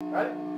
Right?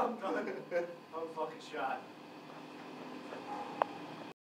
I'm done. I'm fucking shot.